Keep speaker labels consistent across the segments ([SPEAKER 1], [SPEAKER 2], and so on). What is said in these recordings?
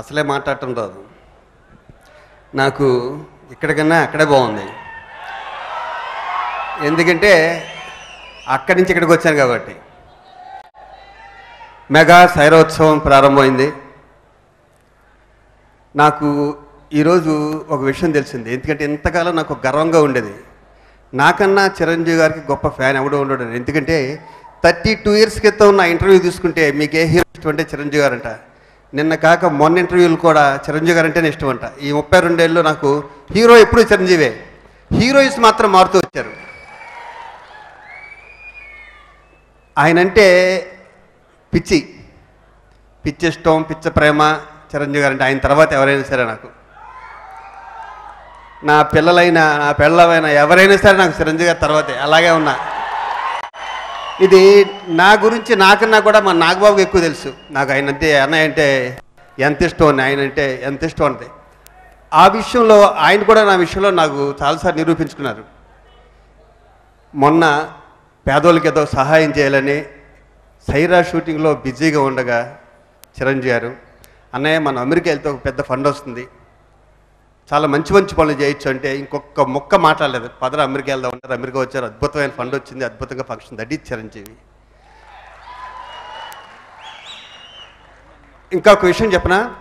[SPEAKER 1] అసలే మాట్లాడటం రాదు. నాకు ఇక్కడికన్నా అక్కడే బాగుంది. ఎందుకంటే అక్కడి నుంచి ఇక్కడికి వచ్చాను కాబట్టి. మెగా శైరోత్సవం ప్రారంభమైంది. నాకు ఈరోజు ఒక విషయం తెలిసింది. ఎందుకంటే ఇంతకాలం నాకు గర్వంగా ఉండేది. నాకన్నా చిరంజీవి గారికి గొప్ప ఫ్యాన్ ఎవడో ఉండడు. ఎందుకంటే థర్టీ టూ ఇయర్స్ క్రితం నా ఇంటర్వ్యూ తీసుకుంటే మీకు ఏ హీరో ఇష్టం అంటే చిరంజీవి గారంట. నిన్న కాక మొన్న ఇంటర్వ్యూలు కూడా చిరంజీవి గారు అంటేనే ఇష్టం అంట ఈ ముప్పై రెండేళ్ళు నాకు హీరో ఎప్పుడు చిరంజీవే. హీరోయిన్స్ మాత్రం మారుతూ వచ్చారు. ఆయనంటే పిచ్చి. పిచ్చి ఇష్టం పిచ్చ ప్రేమ చిరంజీవి గారు అంటే ఆయన తర్వాత ఎవరైనా సరే నాకు. నా పిల్లలైనా నా పిల్లలైనా ఎవరైనా సరే నాకు చిరంజీవి గారి తర్వాతే. అలాగే ఉన్నా. ఇది నా గురించి నాకన్నా కూడా మా నాగబాబుకి ఎక్కువ తెలుసు. నాకు ఆయన అంటే అన్నయ్య అంటే ఎంత ఇష్టం అని ఆయన అంటే ఎంత ఇష్టం అంటే ఆ విషయంలో ఆయన కూడా నా విషయంలో నాకు చాలాసార్లు నిరూపించుకున్నారు. మొన్న పేదోళ్ళకి ఏదో సహాయం చేయాలని సైరా షూటింగ్లో బిజీగా ఉండగా చిరంజీవి గారు అన్నయ్య మన అమెరికా వెళ్తే ఒక పెద్ద ఫండ్ వస్తుంది. చాలా మంచి మంచి పనులు చేయొచ్చు అంటే ఇంకొక మొక్క మాట్లాడలేదు. పదర అమెరికా వెళ్దాం ఉంటారు అమెరికా వచ్చారు. అద్భుతమైన ఫండ్ వచ్చింది. అద్భుతంగా ఫంక్షన్ దట్ ఈజ్ చిరంజీవి. ఇంకా ఒక విషయం చెప్పనా?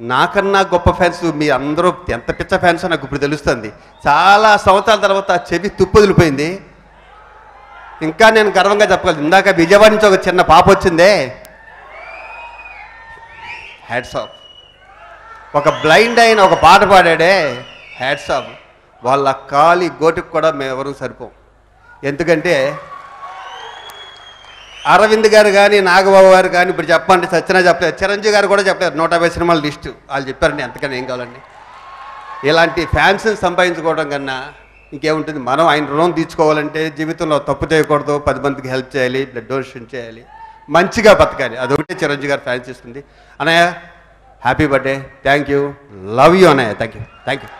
[SPEAKER 1] నాకన్నా గొప్ప ఫ్యాన్స్ మీ అందరూ ఎంత పిచ్చ ఫ్యాన్స్ నాకు ఇప్పుడు తెలుస్తుంది. చాలా సంవత్సరాల తర్వాత ఆ చెవి తుప్పు వదిలిపోయింది. ఇంకా నేను గర్వంగా చెప్పగలను. ఇందాక విజయవాడ నుంచి ఒక చిన్న పాప వచ్చిందే. హ్యాడ్స్ ఆఫ్ ఒక బ్లైండ్ అయిన ఒక పాట పాడాడే హ్యాట్సాప్ వాళ్ళ కాలి గోటికి కూడా మేము ఎవరు సరిపోం. ఎందుకంటే అరవింద్ గారు కానీ నాగబాబు గారు కానీ ఇప్పుడు చెప్పండి సత్యనా చెప్పలేదు చిరంజీవి గారు కూడా చెప్పారు నూట యాభై సినిమాల లిస్టు. వాళ్ళు చెప్పారండి ఎంతకన్నా ఏం కావాలండి. ఇలాంటి ఫ్యాన్స్ని సంపాదించుకోవడం కన్నా ఇంకేముంటుంది? మనం ఆయన రుణం తీర్చుకోవాలంటే జీవితంలో తప్పు చేయకూడదు పది మందికి హెల్ప్ చేయాలి బ్లడ్ డొనేషన్ చేయాలి మంచిగా బతకాలి. అదొకటే చిరంజీవి గారు ఫ్యాన్స్ ఇస్తుంది. అనయ్య happy birthday thank you love you అన్నయ్య థ్యాంక్ యూ థ్యాంక్ యూ